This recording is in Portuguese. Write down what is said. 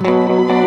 Música